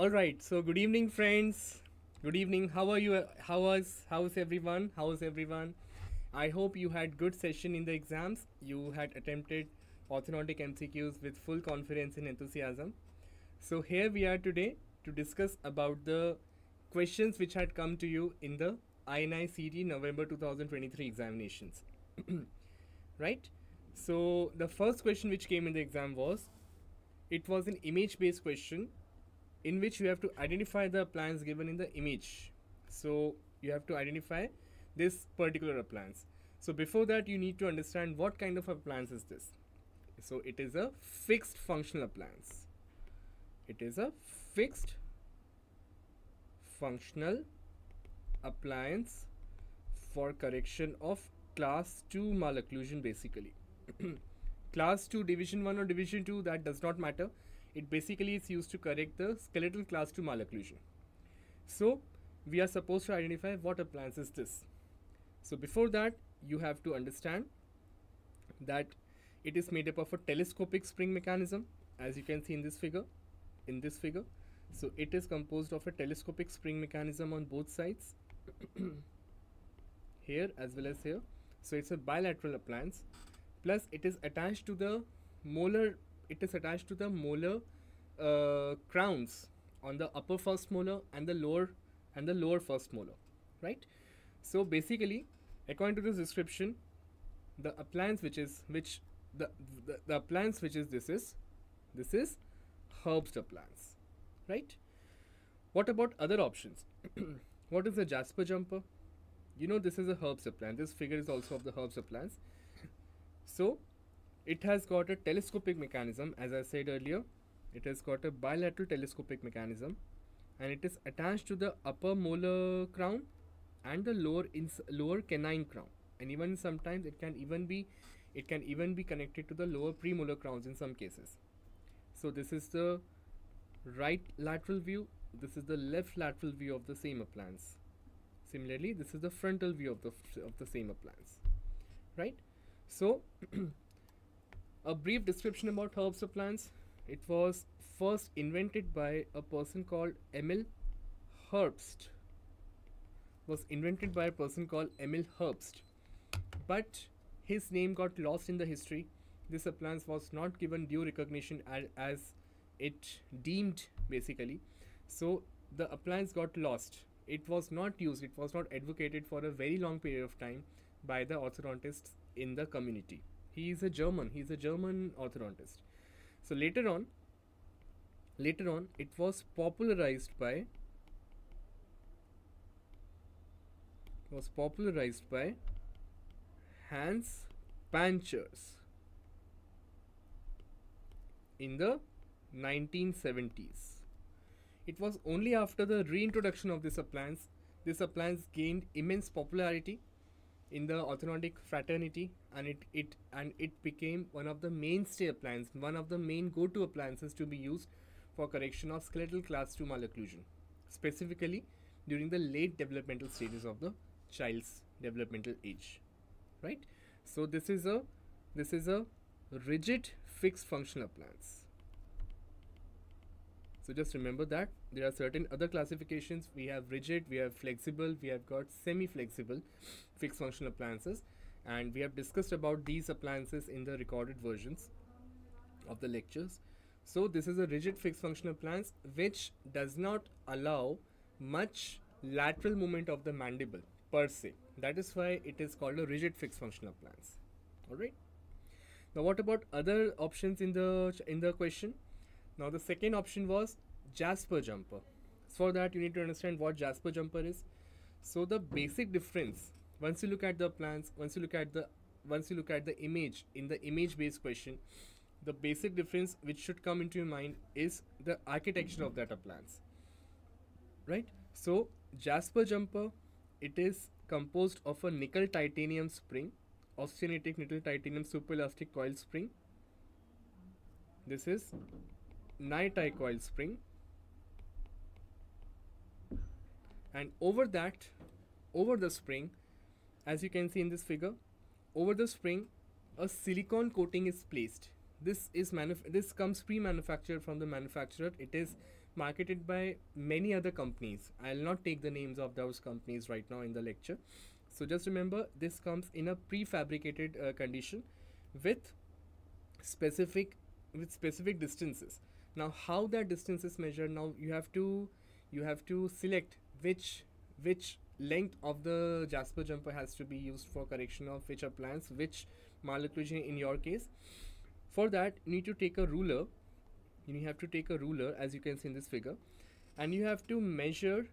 All right. So good evening, friends. Good evening. How are you? How was? How's everyone? How's everyone? I hope you had good session in the exams. You had attempted orthodontic MCQs with full confidence and enthusiasm. So here we are today to discuss about the questions which had come to you in the INI CET November 2023 examinations. right? So the first question which came in the exam was it was an image based question in which you have to identify the appliance given in the image. So you have to identify this particular appliance. So before that you need to understand what kind of appliance is this. So it is a fixed functional appliance. It is a fixed functional appliance for correction of class 2 malocclusion basically. class 2 division 1 or division 2 that does not matter it basically is used to correct the skeletal class 2 malocclusion. So we are supposed to identify what appliance is this. So before that you have to understand that it is made up of a telescopic spring mechanism as you can see in this figure in this figure. So it is composed of a telescopic spring mechanism on both sides here as well as here. So it's a bilateral appliance plus it is attached to the molar it is attached to the molar uh, crowns on the upper first molar and the lower and the lower first molar right? So basically according to this description the appliance which is which the, the, the appliance which is this is this is Herbst appliance right? What about other options? What is the jasper jumper? You know this is a Herbst appliance. This figure is also of the Herbst appliance. So it has got a telescopic mechanism as I said earlier. It has got a bilateral telescopic mechanism and it is attached to the upper molar crown and the lower lower canine crown and even sometimes it can even be it can even be connected to the lower premolar crowns in some cases. So this is the right lateral view this is the left lateral view of the same appliance. Similarly this is the frontal view of the of the same appliance right so, a brief description about Herbst appliance. It was first invented by a person called Emil Herbst. Was invented by a person called Emil Herbst. But his name got lost in the history. This appliance was not given due recognition as, as it deemed basically. So the appliance got lost. It was not used, it was not advocated for a very long period of time by the orthodontists in the community. He is a German. He is a German orthodontist. So later on, later on, it was popularized by was popularized by Hans Pancherz in the 1970s. It was only after the reintroduction of this appliance, this appliance gained immense popularity in the orthodontic fraternity and it, it and it became one of the mainstay appliances, one of the main go-to appliances to be used for correction of skeletal class 2 malocclusion, specifically during the late developmental stages of the child's developmental age. Right? So this is a this is a rigid fixed functional appliance. So just remember that there are certain other classifications. We have rigid, we have flexible, we have got semi-flexible fixed functional appliances and we have discussed about these appliances in the recorded versions of the lectures. So this is a rigid fixed functional appliance which does not allow much lateral movement of the mandible per se. That is why it is called a rigid fixed functional appliance. Alright. Now what about other options in the in the question? Now the second option was Jasper jumper. For that you need to understand what Jasper jumper is. So the basic difference once you look at the plans, once you look at the once you look at the image in the image based question, the basic difference which should come into your mind is the architecture of that appliance. Right? So Jasper jumper it is composed of a nickel titanium spring, austenitic nickel titanium superelastic coil spring. This is NiTi coil spring and over that over the spring as you can see in this figure over the spring a silicone coating is placed this is this comes pre-manufactured from the manufacturer it is marketed by many other companies. I'll not take the names of those companies right now in the lecture. So just remember this comes in a prefabricated uh, condition with specific with specific distances. Now how that distance is measured now you have to you have to select which which length of the Jasper jumper has to be used for correction of which appliance which malocclusion in your case. For that you need to take a ruler you have to take a ruler as you can see in this figure and you have to measure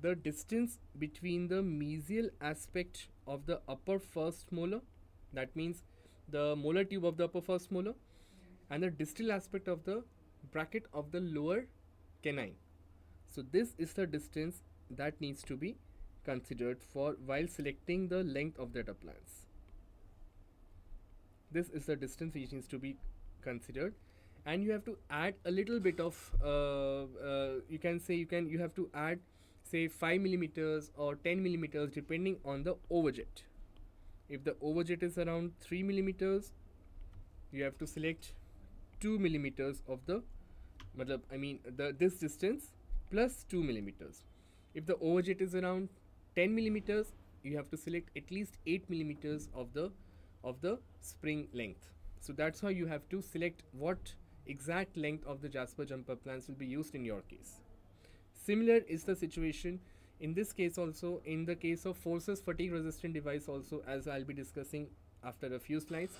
the distance between the mesial aspect of the upper first molar that means the molar tube of the upper first molar and the distal aspect of the bracket of the lower canine. So this is the distance that needs to be considered for while selecting the length of the appliance. This is the distance which needs to be considered. And you have to add a little bit of uh, uh, you can say you can you have to add say 5 millimeters or 10 millimeters depending on the overjet. If the overjet is around 3 millimeters you have to select 2 millimeters of the I mean the this distance plus 2 millimeters if the overjet is around 10 millimeters you have to select at least 8 millimeters of the of the spring length so that's how you have to select what exact length of the Jasper jumper plans will be used in your case. Similar is the situation in this case also in the case of Forsus fatigue resistant device also as I'll be discussing after a few slides.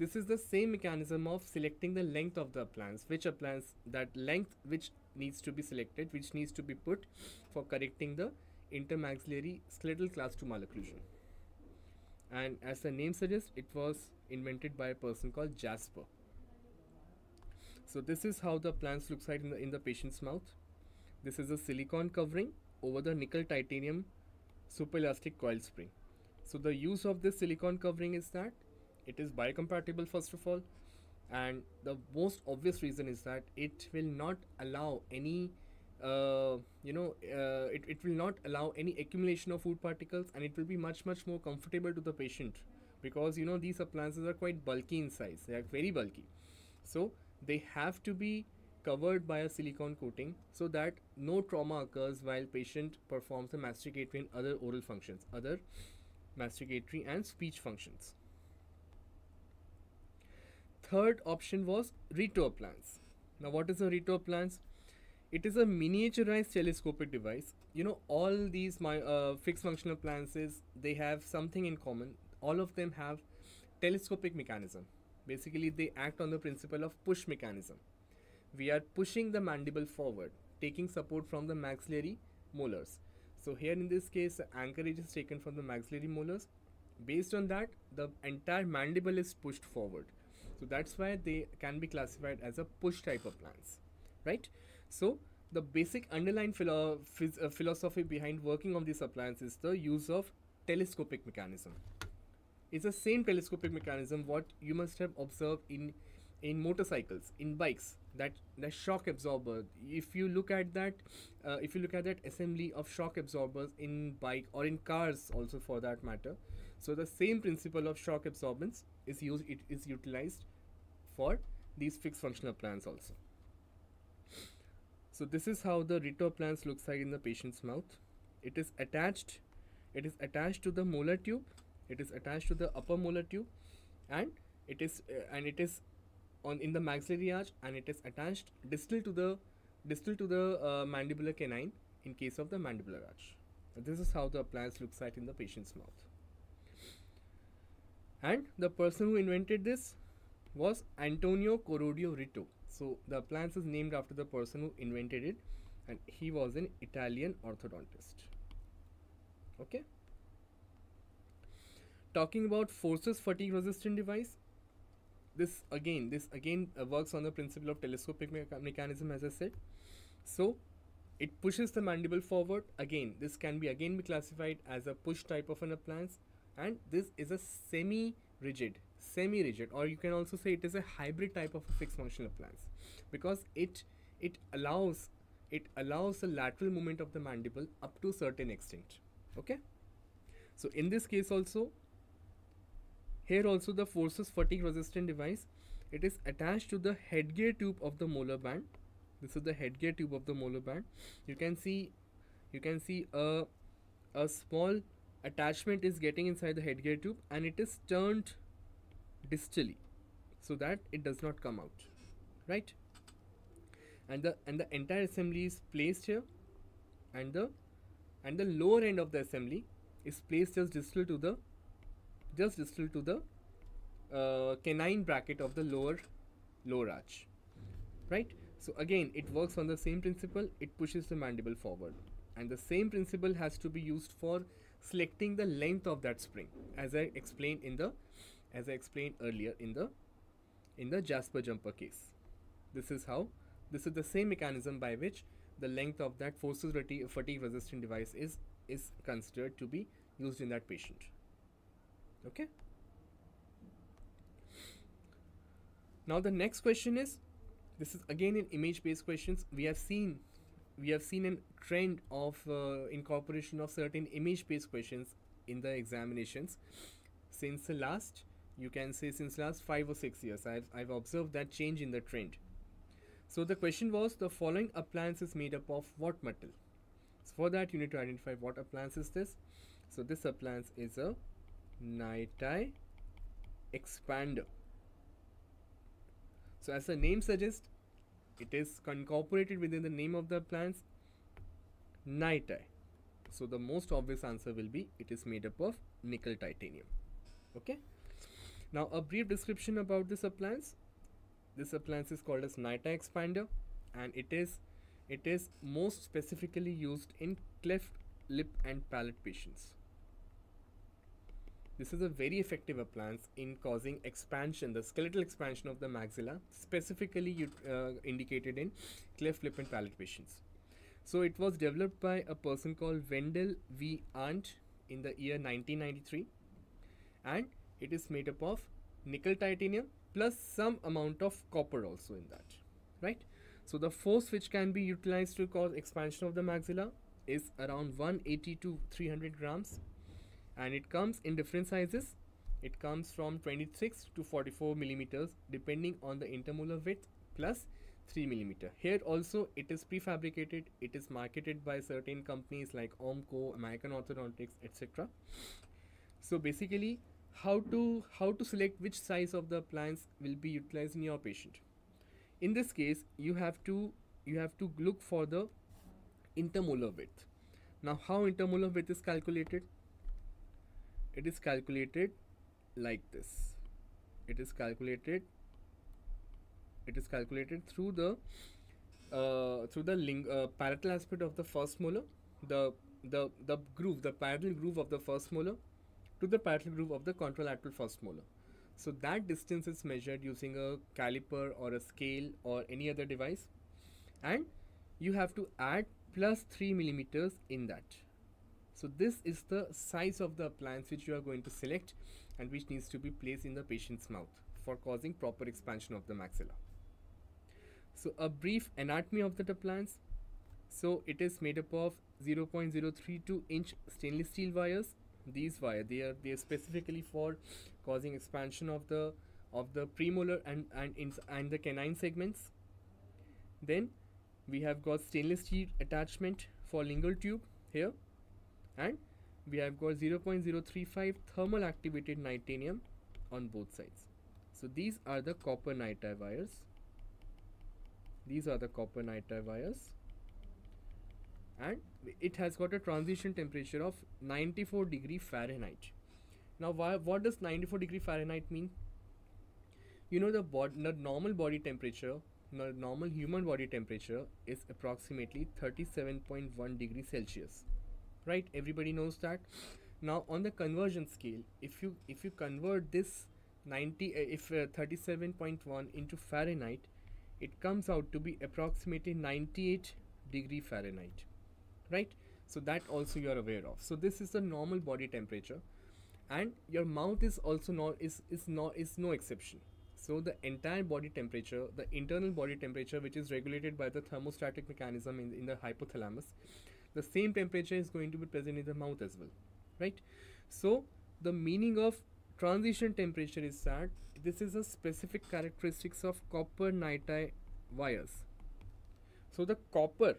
This is the same mechanism of selecting the length of the appliance, which appliance that length which needs to be selected, which needs to be put for correcting the intermaxillary skeletal class 2 malocclusion. And as the name suggests, it was invented by a person called Jasper. So this is how the plans looks like in the, in the patient's mouth. This is a silicone covering over the nickel titanium super elastic coil spring. So the use of this silicone covering is that it is biocompatible first of all. And the most obvious reason is that it will not allow any uh, you know uh, it, it will not allow any accumulation of food particles and it will be much much more comfortable to the patient because you know these appliances are quite bulky in size. They are very bulky. So they have to be covered by a silicone coating so that no trauma occurs while patient performs the masticatory and other oral functions, other masticatory and speech functions. Third option was Ritto appliance. Now what is a Ritto appliance? It is a miniaturized telescopic device. You know all these my uh, fixed functional appliances they have something in common. All of them have telescopic mechanism Basically, they act on the principle of push mechanism. We are pushing the mandible forward, taking support from the maxillary molars. So here in this case, anchorage is taken from the maxillary molars. Based on that, the entire mandible is pushed forward. So that's why they can be classified as a push type of plants, right? So the basic underlying philo uh, philosophy behind working on these appliances is the use of telescopic mechanism. It's the same telescopic mechanism what you must have observed in in motorcycles, in bikes. That the shock absorber. If you look at that, uh, if you look at that assembly of shock absorbers in bike or in cars also for that matter. So the same principle of shock absorbance is used. It is utilized for these fixed functional plans also. So this is how the Ritto plans looks like in the patient's mouth. It is attached. It is attached to the molar tube it is attached to the upper molar tube and it is uh, and it is on in the maxillary arch and it is attached distal to the distal to the uh, mandibular canine in case of the mandibular arch. this is how the appliance looks like in the patient's mouth. And the person who invented this was Antonio Corradino Ritto. So the appliance is named after the person who invented it and he was an Italian orthodontist. Okay talking about Forsus fatigue resistant device this again this again uh, works on the principle of telescopic mecha mechanism as i said so it pushes the mandible forward again this can be again be classified as a push type of an appliance and this is a semi rigid semi rigid or you can also say it is a hybrid type of a fixed functional appliance. Because it it allows it allows the lateral movement of the mandible up to a certain extent. Okay? So in this case also here also the Forsus fatigue resistant device. It is attached to the headgear tube of the molar band. This is the headgear tube of the molar band. You can see you can see a a small attachment is getting inside the headgear tube and it is turned distally so that it does not come out right? And the and the entire assembly is placed here and the and the lower end of the assembly is placed just distal to the just distal to the uh, canine bracket of the lower lower arch right? So again it works on the same principle it pushes the mandible forward. And the same principle has to be used for selecting the length of that spring as i explained in the as i explained earlier in the in the jasper jumper case. This is how this is the same mechanism by which the length of that Forsus fatigue resistant device is is considered to be used in that patient. Okay? Now the next question is this is again in image based questions. We have seen we have seen a trend of uh, incorporation of certain image based questions in the examinations since the last you can say since last 5 or 6 years i've i've observed that change in the trend so the question was the following appliance is made up of what metal? So for that you need to identify what appliance is this. So this appliance is a NiTi expander. So as the name suggests, it is incorporated within the name of the appliance NiTi. So the most obvious answer will be it is made up of nickel titanium. Okay. Now a brief description about this appliance this appliance is called as NiTi expander and it is it is most specifically used in cleft lip and palate patients. This is a very effective appliance in causing expansion, the skeletal expansion of the maxilla, specifically uh, indicated in cleft lip and palate patients. So it was developed by a person called Wendell V. Arndt in the year 1993 and it is made up of nickel titanium plus some amount of copper also in that right? So the force which can be utilized to cause expansion of the maxilla is around 180 to 300 grams. And it comes in different sizes. It comes from 26 to 44 millimeters depending on the intermolar width plus 3 millimeter. Here also it is prefabricated. It is marketed by certain companies like Ormco american orthodontics etc so basically how to how to select which size of the appliance will be utilized in your patient. In this case you have to you have to look for the intermolar width. Now how intermolar width is calculated? It is calculated like this. It is calculated it is calculated through the uh, through the ling- uh, aspect of the first molar the the the groove the palatal groove of the first molar to the palatal groove of the contralateral first molar. So that distance is measured using a caliper or a scale or any other device and you have to add plus 3 millimeters in that. So this is the size of the appliance which you are going to select and which needs to be placed in the patient's mouth for causing proper expansion of the maxilla. So a brief anatomy of that appliance. So it is made up of 0.032 inch stainless steel wires these wire. They are they are specifically for causing expansion of the of the premolar and and in, and the canine segments. Then we have got stainless steel attachment for lingual tube here. And we have got 0.035 thermal activated titanium on both sides. So these are the copper NiTi wires. These are the copper NiTi wires and it has got a transition temperature of 94 degree Fahrenheit. Now, why, what does 94 degree Fahrenheit mean? You know the, bod- the normal body temperature, the normal human body temperature is approximately 37.1 degree Celsius, right? Everybody knows that. Now, on the conversion scale, if you if you convert this 90 uh, if uh, 37.1 into Fahrenheit, it comes out to be approximately 98 degree Fahrenheit right? So that also you are aware of. So this is the normal body temperature and your mouth is also not is is not is no exception. So the entire body temperature the internal body temperature which is regulated by the thermostatic mechanism in, in the hypothalamus the same temperature is going to be present in the mouth as well right? So the meaning of transition temperature is that this is a specific characteristics of copper NiTi wires. So the copper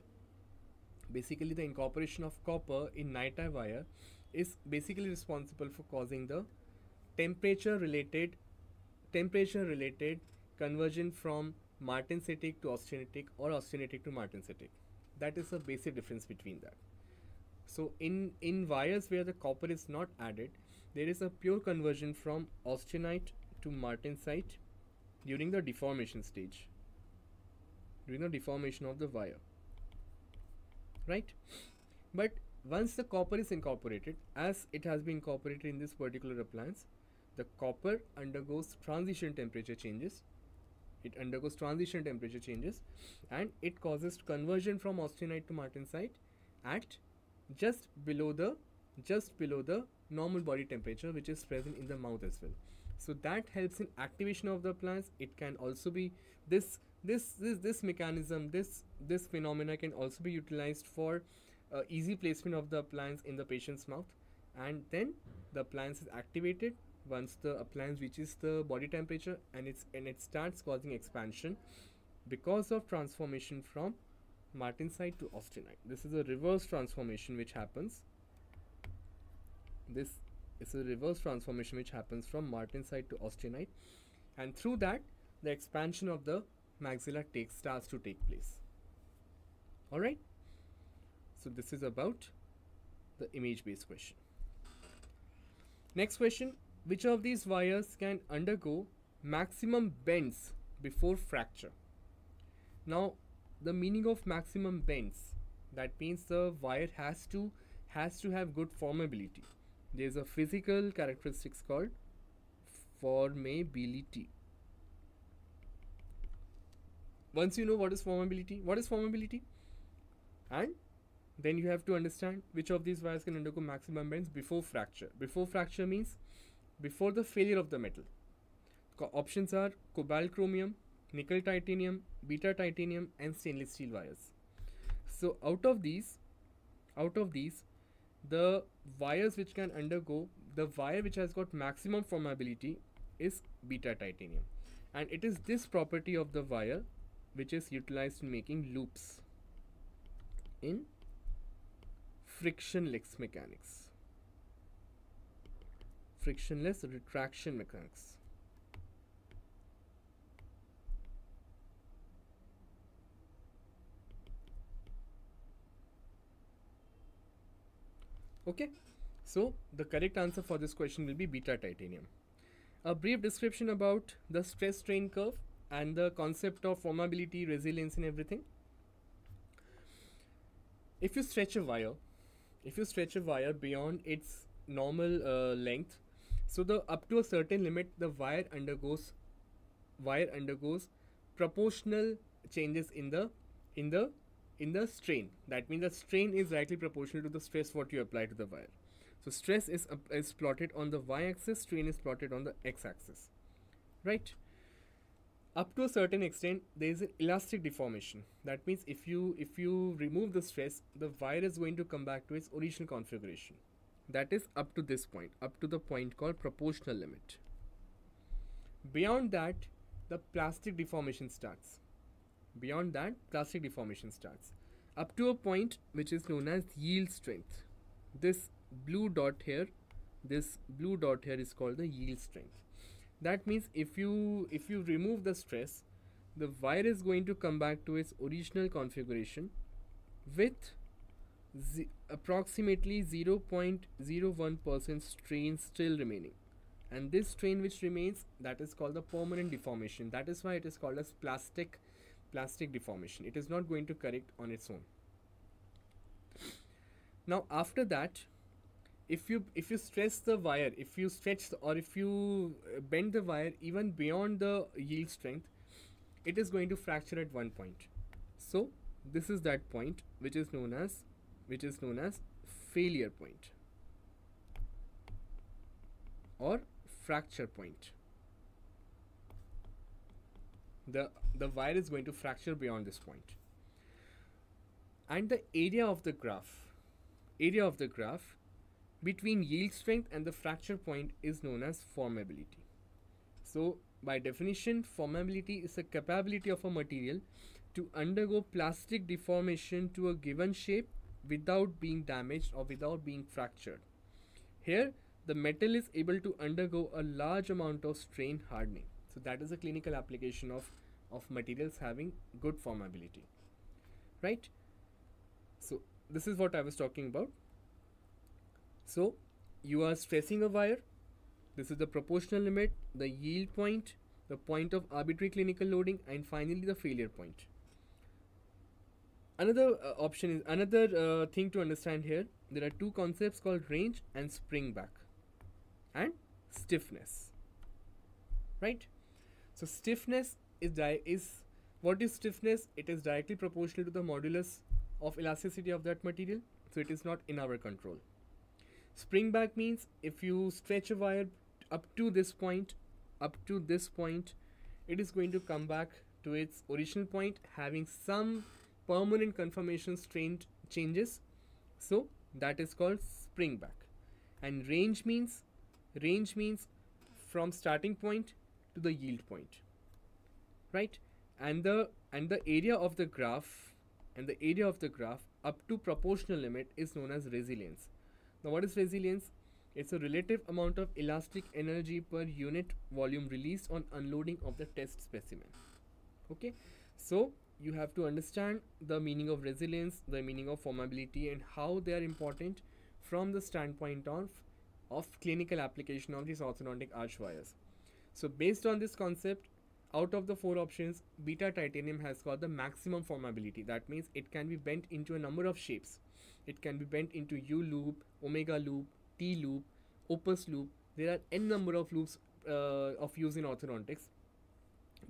basically the incorporation of copper in NiTi wire is basically responsible for causing the temperature related temperature related conversion from martensitic to austenitic or austenitic to martensitic. That is the basic difference between that. So in in wires where the copper is not added there is a pure conversion from austenite to martensite during the deformation stage during the deformation of the wire right? But once the copper is incorporated as it has been incorporated in this particular appliance the copper undergoes transition temperature changes. It undergoes transition temperature changes and it causes conversion from austenite to martensite at just below the just below the normal body temperature which is present in the mouth as well. So that helps in activation of the appliance. It can also be this this this this mechanism this this phenomena can also be utilized for uh, easy placement of the appliance in the patient's mouth. And then the appliance is activated. Once the appliance reaches the body temperature and it's and it starts causing expansion because of transformation from martensite to austenite this is a reverse transformation which happens. This is a reverse transformation which happens from martensite to austenite and through that the expansion of the maxilla takes starts to take place all right so this is about the image based question next question which of these wires can undergo maximum bends before fracture? Now, the meaning of maximum bends that means the wire has to has to have good formability. There is a physical characteristics called formability. Once you know what is formability, what is formability? And then you have to understand which of these wires can undergo maximum bends before fracture. Before fracture means before the failure of the metal. options are cobalt chromium, nickel titanium, beta titanium, and stainless steel wires. So out of these, out of these, the wires which can undergo the wire which has got maximum formability is beta titanium, and it is this property of the wire which is utilized in making loops in frictionless mechanics frictionless retraction mechanics. Okay, so the correct answer for this question will be beta titanium. A brief description about the stress strain curve and the concept of formability, resilience, and everything. If you stretch a wire, if you stretch a wire beyond its normal uh, length, so the up to a certain limit, the wire undergoes wire undergoes proportional changes in the in the in the strain. That means the strain is directly proportional to the stress what you apply to the wire. So stress is uh, is plotted on the y-axis, strain is plotted on the x-axis, right? Up to a certain extent, there is an elastic deformation. That means if you if you remove the stress, the wire is going to come back to its original configuration. That is up to this point up to the point called proportional limit. Beyond that the plastic deformation starts. Beyond that plastic deformation starts. Up to a point which is known as yield strength. This blue dot here this blue dot here is called the yield strength that means if you if you remove the stress the wire is going to come back to its original configuration with approximately 0.01% strain still remaining. And this strain which remains that is called the permanent deformation. That is why it is called as plastic plastic deformation. It is not going to correct on its own. Now after that if you if you stress the wire if you stretch the, or if you uh, bend the wire even beyond the yield strength it is going to fracture at one point so this is that point which is known as which is known as failure point or fracture point. The, the wire is going to fracture beyond this. And the area of the graph, area of the graph between yield strength and the fracture point is known as formability. So by definition, formability is a capability of a material to undergo plastic deformation to a given shape without being damaged or without being fractured. Here, the metal is able to undergo a large amount of strain hardening. So that is a clinical application of, of materials having good formability. Right? So this is what I was talking about. So you are stressing a wire. This is the proportional limit, the yield point, the point of arbitrary clinical loading, and finally the failure point. Another uh, option is another uh, thing to understand here. There are two concepts called range and spring back, and stiffness. Right. So stiffness is is what is stiffness? It is directly proportional to the modulus of elasticity of that material. So it is not in our control. Spring back means if you stretch a wire up to this point, up to this point, it is going to come back to its original point having some permanent conformation strain changes. So that is called spring back. And range means range means from starting point to the yield point. Right? And the and the area of the graph and the area of the graph up to proportional limit is known as resilience. Now, what is resilience? It's a relative amount of elastic energy per unit volume released on unloading of the test specimen. Okay, so you have to understand the meaning of resilience, the meaning of formability, and how they are important from the standpoint of of clinical application of these orthodontic arch wires. So, based on this concept, out of the four options, beta titanium has got the maximum formability. That means it can be bent into a number of shapes. It can be bent into U loop, omega loop, T loop, opus loop. There are n number of loops uh, of use in orthodontics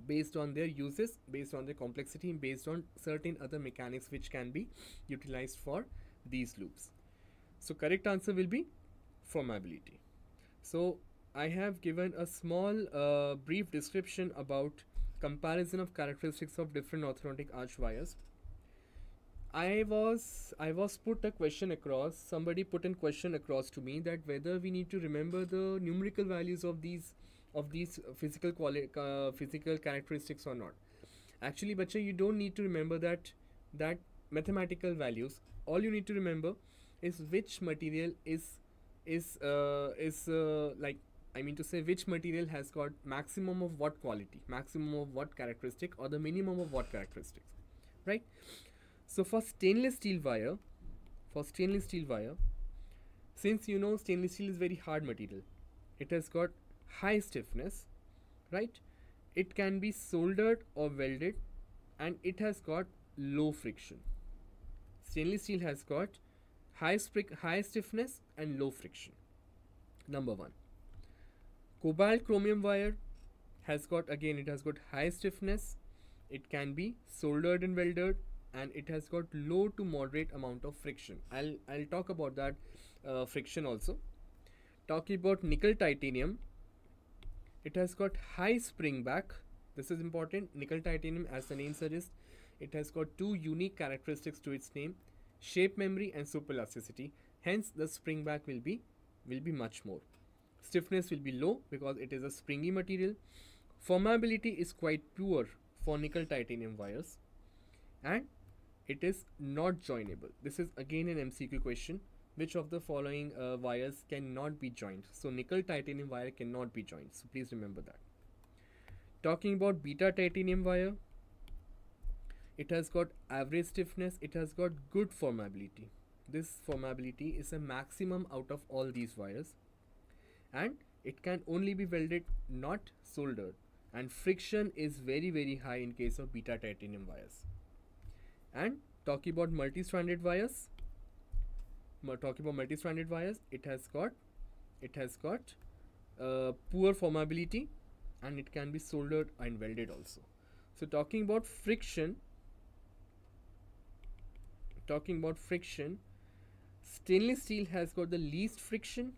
based on their uses, based on their complexity, based on certain other mechanics which can be utilized for these loops. So correct answer will be formability. So I have given a small uh, brief description about comparison of characteristics of different orthodontic arch wires. I was I was put a question across. Somebody put a question across to me that whether we need to remember the numerical values of these of these physical quali- uh, physical characteristics or not. Actually, bacha, you don't need to remember that that mathematical values. All you need to remember is which material is is uh, is uh, like I mean to say which material has got maximum of what quality, maximum of what characteristic, or the minimum of what characteristics, right? So for stainless steel wire, for stainless steel wire, since you know stainless steel is very hard material, it has got high stiffness, right? It can be soldered or welded, and it has got low friction. Stainless steel has got high, high stiffness and low friction. Number one. Cobalt chromium wire has got again it has got high stiffness. It can be soldered and welded and it has got low to moderate amount of friction. I'll I'll talk about that uh, friction also. Talking about nickel titanium, it has got high spring back. This is important. Nickel titanium, as the name suggests, it has got two unique characteristics to its name: shape memory and superelasticity. Hence, the spring back will be will be much more. Stiffness will be low because it is a springy material. Formability is quite poor for nickel titanium wires and it is not joinable. This is again an MCQ question. Which of the following uh, wires cannot be joined? So nickel titanium wire cannot be joined. So please remember that. Talking about beta titanium wire, it has got average stiffness. It has got good formability. This formability is a maximum out of all these wires, and it can only be welded, not soldered. And friction is very very high in case of beta titanium wires and talking about multi-stranded wires talking about multi-stranded wires it has got it has got uh, poor formability and it can be soldered and welded also. So talking about friction talking about friction stainless steel has got the least friction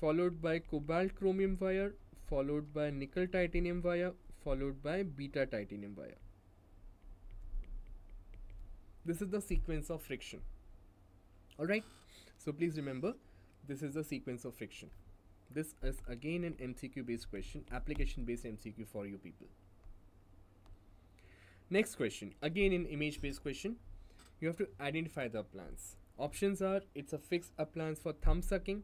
followed by cobalt chromium wire followed by nickel titanium wire followed by beta titanium wire this is the sequence of friction. Alright, so please remember this is the sequence of friction. this is again an MCQ based question, application based MCQ for you people. Next question, again in image based question, you have to identify the appliance. Options are it's a fixed appliance for thumb sucking,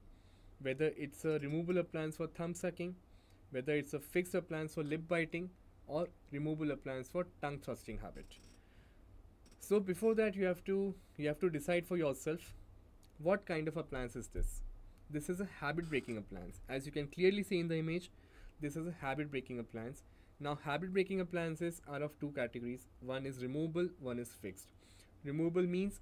whether it's a removable appliance for thumb sucking, whether it's a fixed appliance for lip biting, or removable appliance for tongue thrusting habit. So before that you have to you have to decide for yourself what kind of appliance is this. This is a habit breaking appliance. As you can clearly see in the image, this is a habit breaking appliance. Now habit breaking appliances are of two categories. One is removable, one is fixed. Removable means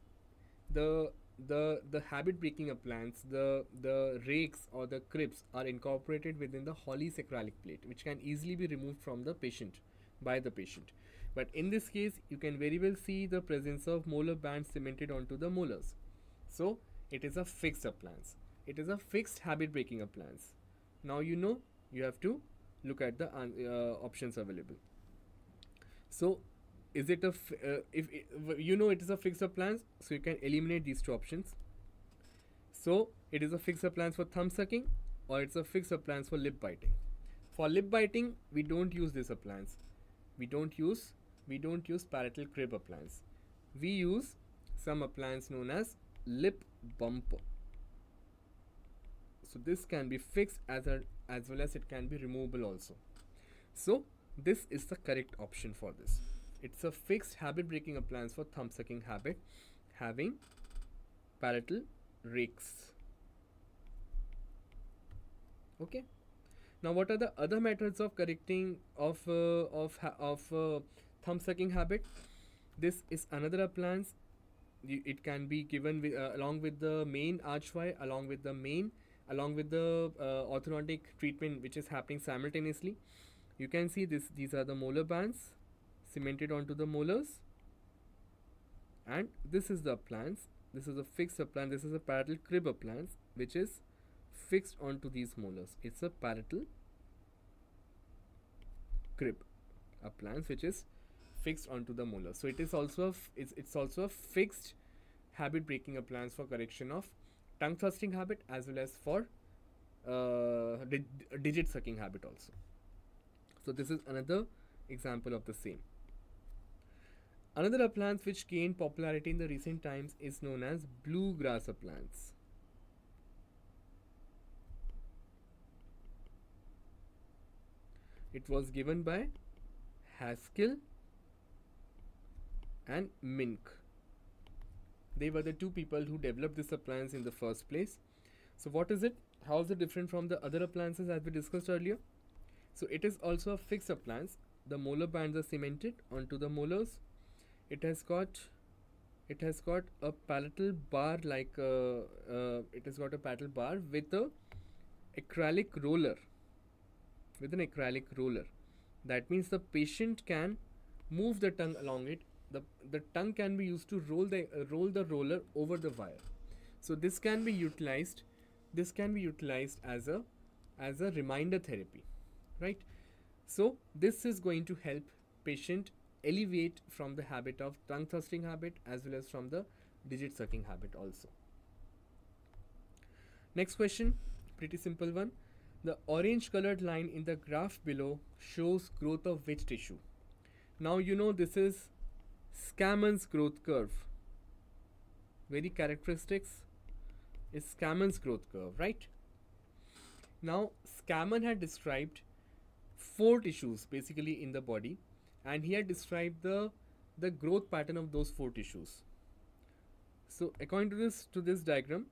the the the habit breaking appliance the the rakes or the cribs are incorporated within the Hawley's sacralic plate which can easily be removed from the patient by the patient but in this case you can very well see the presence of molar bands cemented onto the molars. So it is a fixed appliance. It is a fixed habit breaking appliance. Now you know you have to look at the uh, options available. So is it a uh, if it, you know it is a fixed appliance so you can eliminate these two options. So it is a fixed appliance for thumb sucking or it's a fixed appliance for lip biting. For lip biting we don't use this appliance. We don't use we don't use palatal crib appliance we use some appliance known as lip bumper so this can be fixed as a as well as it can be removable also so this is the correct option for this it's a fixed habit breaking appliance for thumb sucking habit having palatal rakes. Okay. Now, what are the other methods of correcting of uh, of of uh, thumb sucking habit? This is another appliance. it can be given with, uh, along with the main archway, along with the main, along with the uh, orthodontic treatment, which is happening simultaneously. You can see this. These are the molar bands cemented onto the molars and this is the appliance this is a fixed appliance this is a palatal crib appliance which is fixed onto these molars it's a palatal crib appliance which is fixed onto the molar. So it is also a it's, it's also a fixed habit breaking appliance for correction of tongue thrusting habit as well as for uh, di digit sucking habit also. So this is another example of the same. Another appliance which gained popularity in the recent times is known as bluegrass appliance. It was given by Haskell and Mink. They were the two people who developed this appliance in the first place. So what is it? How is it different from the other appliances as we discussed earlier? So it is also a fixed appliance. The molar bands are cemented onto the molars it has got it has got a palatal bar like uh, uh, it has got a palatal bar with a acrylic roller with an acrylic roller that means the patient can move the tongue along it the the tongue can be used to roll the uh, roll the roller over the wire so this can be utilized this can be utilized as a as a reminder therapy right so this is going to help patient alleviate from the habit of tongue thrusting habit as well as from the digit sucking habit also. Next question, pretty simple one. The orange colored line in the graph below shows growth of which tissue? Now you know this is Scammon's growth curve. Very characteristics is Scammons growth curve, right? Now Scammon had described four tissues basically in the body and he had described the the growth pattern of those four tissues so according to this to this diagram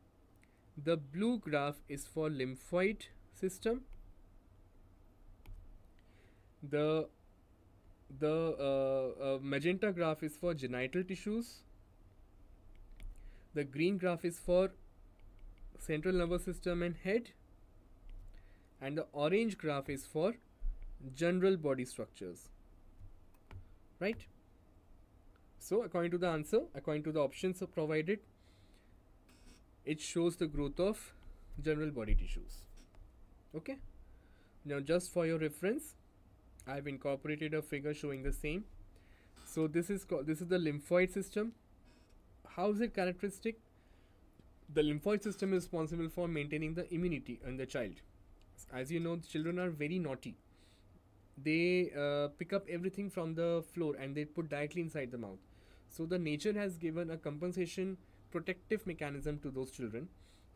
the blue graph is for lymphoid system the the uh, uh, magenta graph is for genital tissues. The green graph is for central nervous system and head. And the orange graph is for general body structures. Right? So according to the answer according to the options provided it shows the growth of general body tissues. Okay? Now just for your reference i've incorporated a figure showing the same. So this is called this is the lymphoid system. How is it characteristic? The lymphoid system is responsible for maintaining the immunity in the child. As you know children are very naughty. They uh, pick up everything from the floor and they put directly inside the mouth. So the nature has given a compensation protective mechanism to those children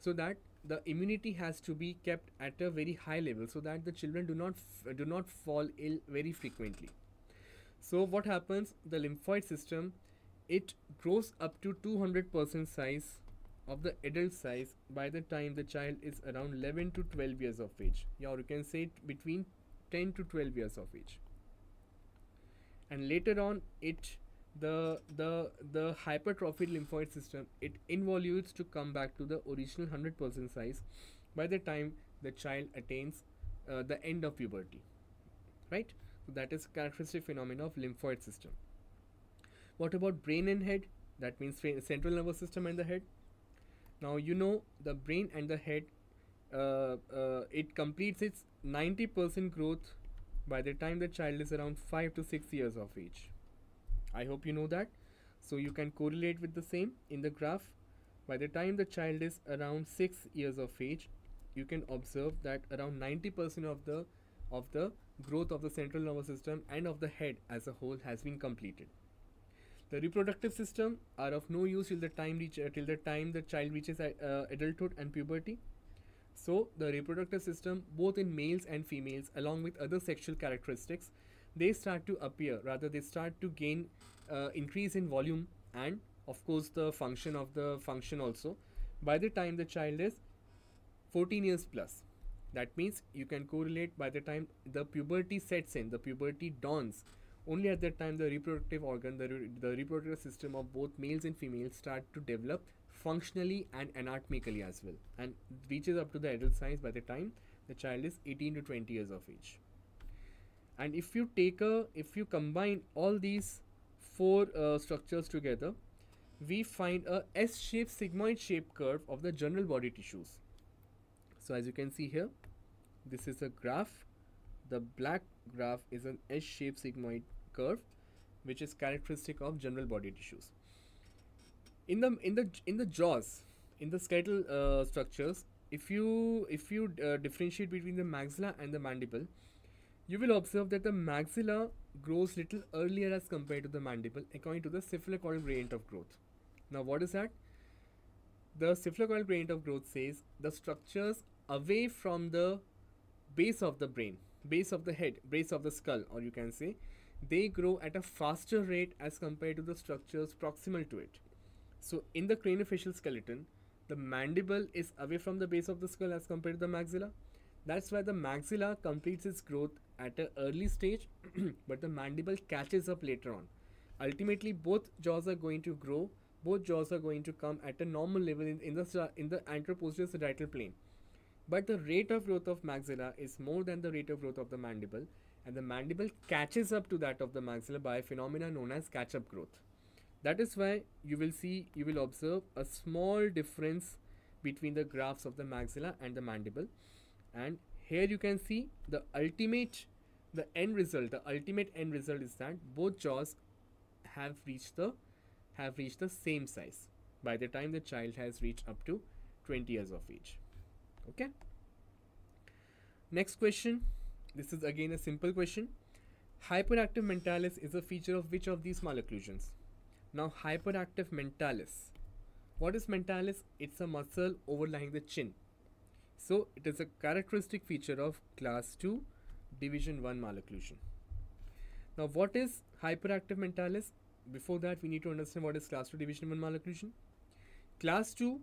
so that the immunity has to be kept at a very high level so that the children do not do not fall ill very frequently. So what happens? The lymphoid system it grows up to 200% size of the adult size by the time the child is around 11 to 12 years of age. Yeah, or you can say between 10 to 12 years of age. And later on it the the the hypertrophied lymphoid system it involutes to come back to the original 100% size by the time the child attains uh, the end of puberty right? So that is characteristic phenomena of lymphoid system. What about brain and head? That means central nervous system and the head. Now you know the brain and the head uh, uh, it completes its 90% growth by the time the child is around 5 to 6 years of age I hope you know that. So you can correlate with the same in the graph. By the time the child is around 6 years of age, you can observe that around 90% of the of the growth of the central nervous system and of the head as a whole has been completed. The reproductive system are of no use till the time reach uh, till the time the child reaches uh, adulthood and puberty. So the reproductive system, both in males and females, along with other sexual characteristics, they start to appear. Rather they start to gain uh, increase in volume and of course the function of the function also. By the time the child is 14 years plus that means you can correlate by the time the puberty sets in the puberty dawns. Only at that time the reproductive organ the, re- the reproductive system of both males and females start to develop functionally and anatomically as well and reaches up to the adult size by the time the child is 18 to 20 years of age and if you take a if you combine all these four uh, structures together we find a S-shaped sigmoid shaped curve of the general body tissues. So as you can see here this is a graph. The black graph is an S-shaped sigmoid curve which is characteristic of general body tissues. In the in the in the jaws in the skeletal uh, structures if you if you uh, differentiate between the maxilla and the mandible you will observe that the maxilla grows little earlier as compared to the mandible according to the cephalocaudal gradient of growth. Now what is that? The cephalocaudal gradient of growth says the structures away from the base of the brain, base of the head, base of the skull or you can say they grow at a faster rate as compared to the structures proximal to it. So in the craniofacial skeleton, the mandible is away from the base of the skull as compared to the maxilla. That's why the maxilla completes its growth at an early stage, but the mandible catches up later on. Ultimately, both jaws are going to grow. Both jaws are going to come at a normal level in, in the in the anteroposterior sagittal plane. But the rate of growth of maxilla is more than the rate of growth of the mandible, and the mandible catches up to that of the maxilla by a phenomena known as catch-up growth. That is why you will see, you will observe a small difference between the graphs of the maxilla and the mandible. And here you can see the ultimate the end result the ultimate end result is that both jaws have reached the have reached the same size by the time the child has reached up to 20 years of age. Okay? Next question. This is again a simple question. Hyperactive mentalis is a feature of which of these malocclusions? Now hyperactive mentalis. What is mentalis? It's a muscle overlying the chin so it is a characteristic feature of class 2 division 1 malocclusion. Now what is hyperactive mentalis? Before that we need to understand what is class 2 division 1 malocclusion. Class 2,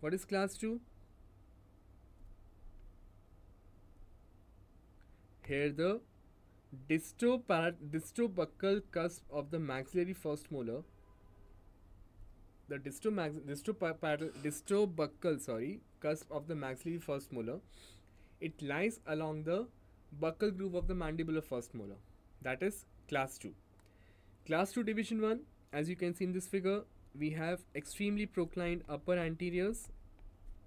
what is class 2? Here the distobuccal cusp of the maxillary first molar the distobuccal sorry cusp of the maxillary first molar. It lies along the buccal groove of the mandibular first molar. That is class 2 class 2 division 1 as you can see in this figure we have extremely proclined upper anteriors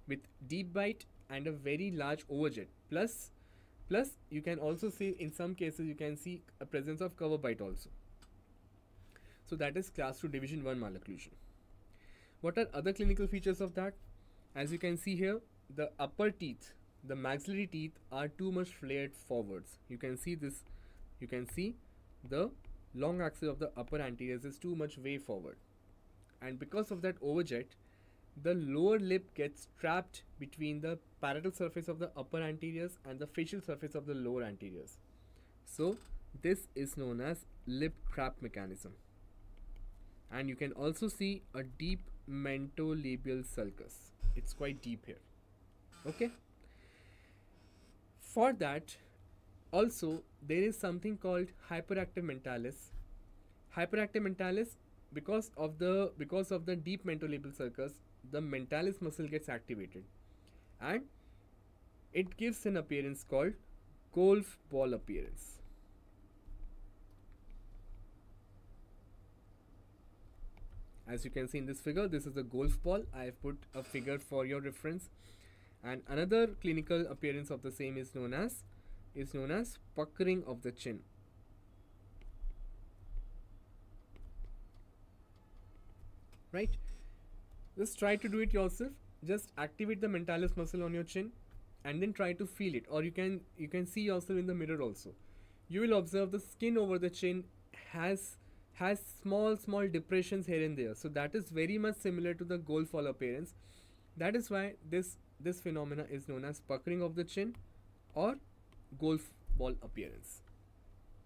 with deep bite and a very large overjet. Plus plus you can also see in some cases you can see a presence of cover bite also. So that is class 2 division 1 malocclusion what are other clinical features of that? As you can see here, the upper teeth, the maxillary teeth are too much flared forwards. You can see this you can see the long axis of the upper anteriors is too much way forward. And because of that overjet the lower lip gets trapped between the palatal surface of the upper anteriors and the facial surface of the lower anteriors. So this is known as lip trap mechanism. And you can also see a deep mentolabial sulcus. It's quite deep here. Okay? For that also there is something called hyperactive mentalis. Hyperactive mentalis because of the because of the deep mentolabial sulcus the mentalis muscle gets activated. And it gives an appearance called golf ball appearance as you can see in this figure this is a golf ball. I have put a figure for your reference. And another clinical appearance of the same is known as is known as puckering of the chin. Right? Just try to do it yourself. Just activate the mentalis muscle on your chin and then try to feel it. Or you can you can see yourself in the mirror also. You will observe the skin over the chin has has small small depressions here and there. So that is very much similar to the golf ball appearance that is why this this phenomena is known as puckering of the chin or golf ball appearance.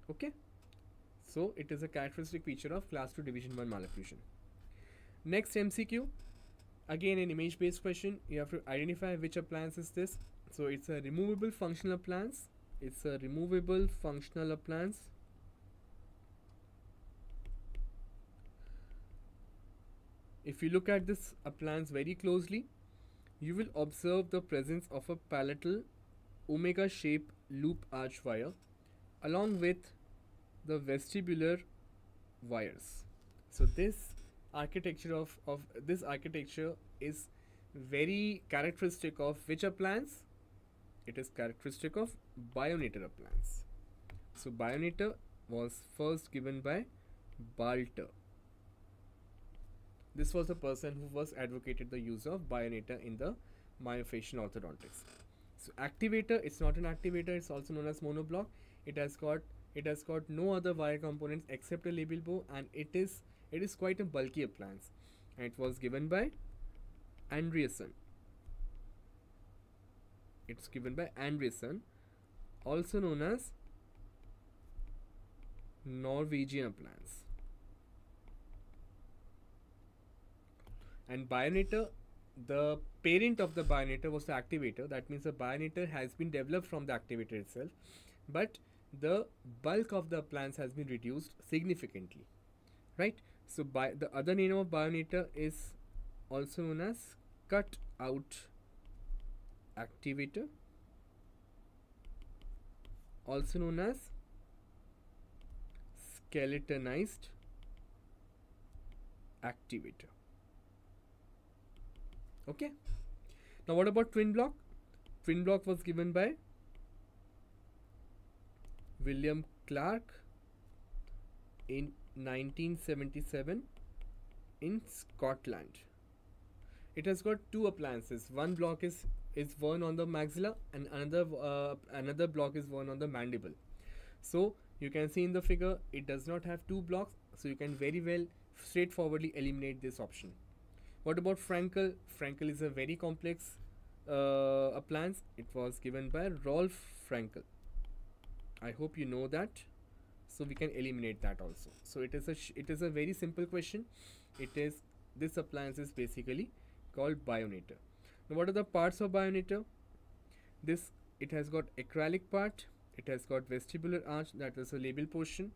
Okay? So it is a characteristic feature of class 2 division 1 malocclusion next mcq again an image based question. You have to identify which appliance is this. So it's a removable functional appliance. It's a removable functional appliance If you look at this appliance very closely, you will observe the presence of a palatal omega shape loop arch wire along with the vestibular wires. So this architecture of, of this architecture is very characteristic of which appliance? It is characteristic of Bionator appliance. So Bionator was first given by Balter. This was the person who was advocated the use of Bionator in the myofascial orthodontics. So activator, it's not an activator, it's also known as monoblock. It has got it has got no other wire components except a labial bow and it is it is quite a bulky appliance and it was given by Andresen. It's given by Andresen, also known as Norwegian appliance. And bionator the parent of the bionator was the activator. That means the bionator has been developed from the activator itself. But the bulk of the plants has been reduced significantly. Right? So by the other name of bionator is also known as cut out activator. Also known as skeletonized activator okay. Now what about twin block? Twin block was given by william clark in 1977 in scotland. It has got two appliances. One block is is worn on the maxilla and another uh, another block is worn on the mandible. So you can see in the figure it does not have two blocks so you can very well straightforwardly eliminate this option what about Frankel? Frankel is a very complex uh, appliance. It was given by Rolf Frankel. I hope you know that. So we can eliminate that also. So it is a it is a very simple question. It is this appliance is basically called bionator. Now what are the parts of bionator? This it has got acrylic part. It has got vestibular arch that is a labial portion,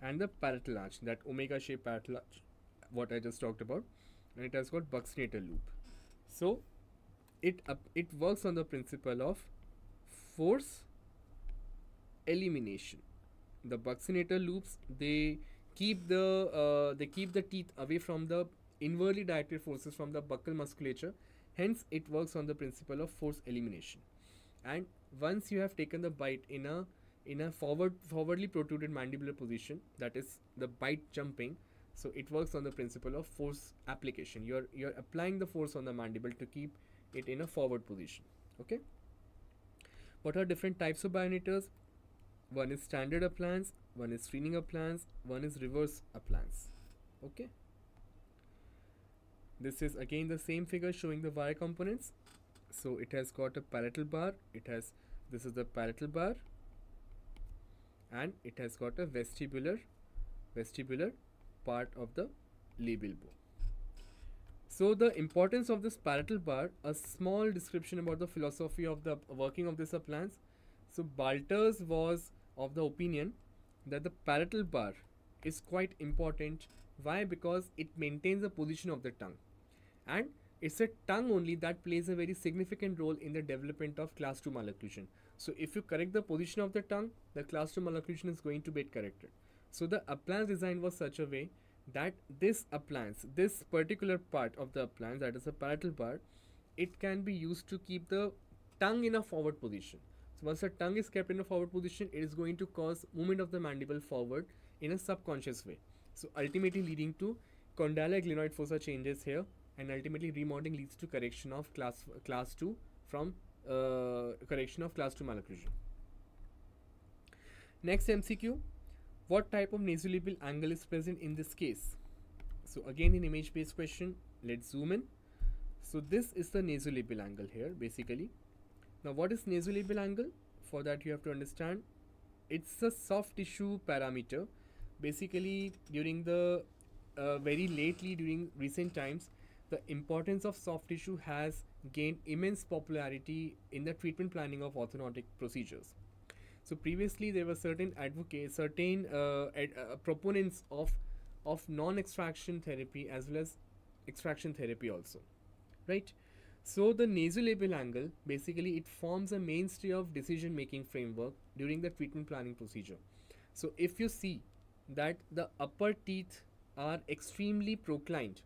and the palatal arch that omega shaped palatal arch. What I just talked about it has got buccinator loop. So it it works on the principle of force elimination. The buccinator loops they keep the uh, they keep the teeth away from the inwardly directed forces from the buccal musculature. Hence it works on the principle of force elimination. And once you have taken the bite in a in a forward forwardly protruded mandibular position that is the bite jumping so it works on the principle of force application. You're you're applying the force on the mandible to keep it in a forward position okay? What are different types of bionators one is standard appliance one is screening appliance one is reverse appliance okay? This is again the same figure showing the wire components. So it has got a palatal bar it has this is the palatal bar and it has got a vestibular vestibular part of the labial bow so the importance of this palatal bar a small description about the philosophy of the working of this appliance. So Balters was of the opinion that the palatal bar is quite important. Why? Because it maintains the position of the tongue. And it's a tongue only that plays a very significant role in the development of class 2 malocclusion. So if you correct the position of the tongue, the class 2 malocclusion is going to be corrected. So the appliance design was such a way that this appliance, this particular part of the appliance that is a palatal part, it can be used to keep the tongue in a forward position. So once the tongue is kept in a forward position, it is going to cause movement of the mandible forward in a subconscious way. So ultimately leading to condylar glenoid fossa changes here and ultimately remodeling leads to correction of class class 2 from uh, correction of class 2 malocclusion. Next MCQ, what type of nasolabial angle is present in this case? So again in image based question, let's zoom in. So this is the nasolabial angle here basically. Now what is nasolabial angle? For that you have to understand it's a soft tissue parameter. Basically during the uh, very lately during recent times the importance of soft tissue has gained immense popularity in the treatment planning of orthodontic procedures. So previously there were certain advocates, certain uh, ad, uh, proponents of of non-extraction therapy as well as extraction therapy also, right? So the nasolabial angle basically it forms a mainstay of decision-making framework during the treatment planning procedure. So if you see that the upper teeth are extremely proclined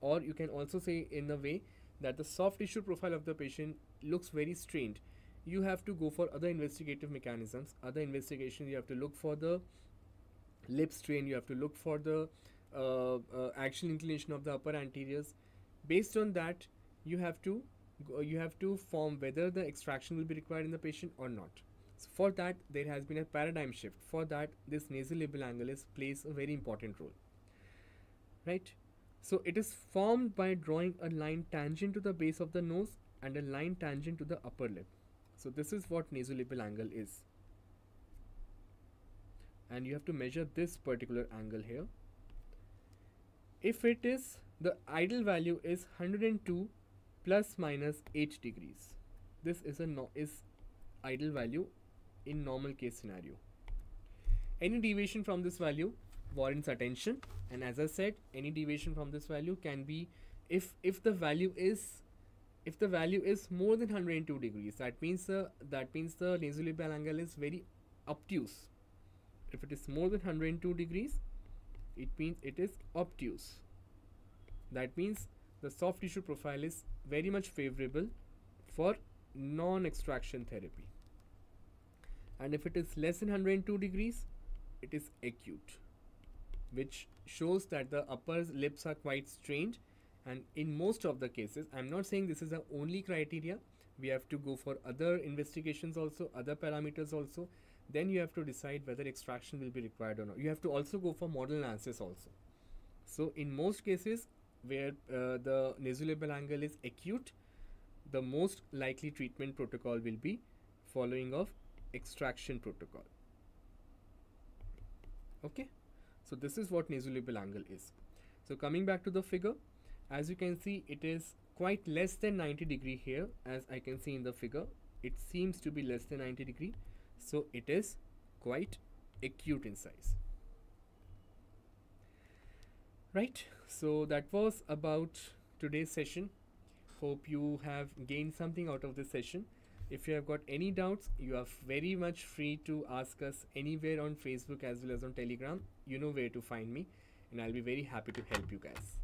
or you can also say in a way that the soft tissue profile of the patient looks very strained you have to go for other investigative mechanisms other investigations you have to look for the lip strain you have to look for the uh, uh, axial inclination of the upper anteriors. Based on that you have to go, you have to form whether the extraction will be required in the patient or not. So for that there has been a paradigm shift. For that this nasolabial angle is plays a very important role. Right? So it is formed by drawing a line tangent to the base of the nose and a line tangent to the upper lip. So this is what nasolabial angle is. And you have to measure this particular angle here. If it is, the ideal value is 102 plus minus 8 degrees. This is a no is ideal value in normal case scenario. Any deviation from this value warrants attention and as I said any deviation from this value can be if if the value is if the value is more than 102 degrees that means uh, that means the nasolabial angle is very obtuse. If it is more than 102 degrees it means it is obtuse. That means the soft tissue profile is very much favorable for non-extraction therapy. And if it is less than 102 degrees it is acute which shows that the upper lips are quite strained and in most of the cases i'm not saying this is the only criteria. We have to go for other investigations also other parameters also. Then you have to decide whether extraction will be required or not. You have to also go for model analysis also. So in most cases where uh, the nasolabial angle is acute the most likely treatment protocol will be following of extraction protocol. Okay? So this is what nasolabial angle is. So coming back to the figure, as you can see, it is quite less than 90 degree here as I can see in the figure. It seems to be less than 90 degree. So it is quite acute in size. Right. So that was about today's session. Hope you have gained something out of this session. If you have got any doubts, you are very much free to ask us anywhere on Facebook as well as on Telegram. You know where to find me, and I'll be very happy to help you guys.